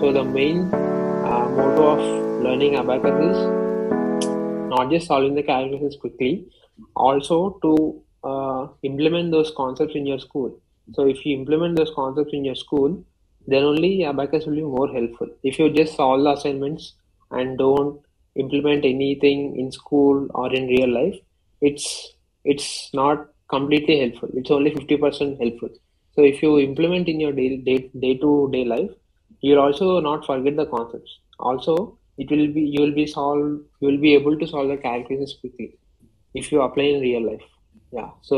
So the main uh, motto of learning abacus is not just solving the calculations quickly, also to uh, implement those concepts in your school. So if you implement those concepts in your school, then only abacus will be more helpful. If you just solve the assignments and don't implement anything in school or in real life, it's it's not completely helpful. It's only 50% helpful. So if you implement in your day day day to day life, you'll also not forget the concepts. Also, it will be you will be solve you will be able to solve the calculations quickly if you apply in real life. Yeah. So